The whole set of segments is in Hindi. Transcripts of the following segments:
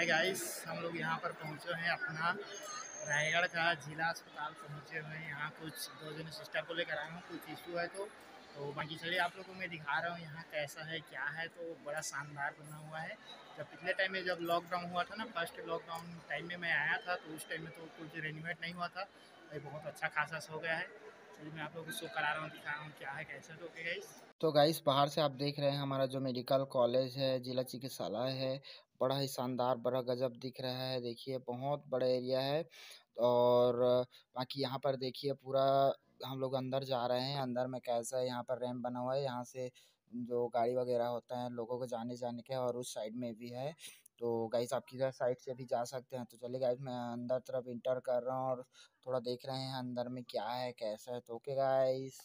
हाय गाइस, हम लोग यहाँ पर पहुँचे हैं अपना रायगढ़ का जिला अस्पताल। पहुँचे हुए हैं यहाँ कुछ दो जन सिस्टर को लेकर आए हूँ, कुछ इशू है तो। तो बाकी चलिए आप लोगों को मैं दिखा रहा हूँ यहाँ कैसा है, क्या है। तो बड़ा शानदार बना हुआ है। जब पिछले टाइम में जब लॉकडाउन हुआ था ना फ़र्स्ट लॉकडाउन टाइम में मैं आया था तो उस टाइम में तो कुछ रेनोवेट नहीं हुआ था। भाई बहुत अच्छा खासा हो गया है। चलिए मैं आप लोगों को शो करा रहा हूँ, दिखा रहा हूँ क्या है, कैसे तो ओके गाइस तो गाइस बाहर से आप देख रहे हैं, हमारा जो मेडिकल कॉलेज है, जिला चिकित्सालय है, बड़ा ही शानदार, बड़ा गजब दिख रहा है। देखिए, बहुत बड़ा एरिया है और बाकी यहाँ पर देखिए, पूरा हम लोग अंदर जा रहे हैं, अंदर में कैसा है, यहाँ पर रैम बना हुआ है, यहाँ से जो गाड़ी वगैरह होता है, लोगों को जाने जाने के और उस साइड में भी है। तो गाइस आप किधर साइड से भी जा सकते हैं? तो चलिए गाइस मैं अंदर तरफ़ इंटर कर रहा हूँ और थोड़ा देख रहे हैं अंदर में क्या है, कैसा है। तो ओके गाइस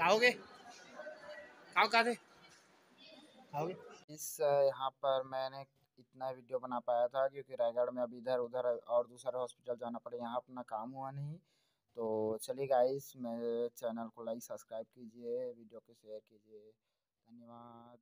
खाओगे? खाओ खा दे खाओगे? इस यहाँ पर मैंने इतना वीडियो बना पाया था क्योंकि रायगढ़ में अब इधर उधर और दूसरे हॉस्पिटल जाना पड़े। यहाँ अपना काम हुआ नहीं। तो चलिए गाइस मेरे चैनल को लाइक सब्सक्राइब कीजिए वीडियो को शेयर कीजिए। धन्यवाद।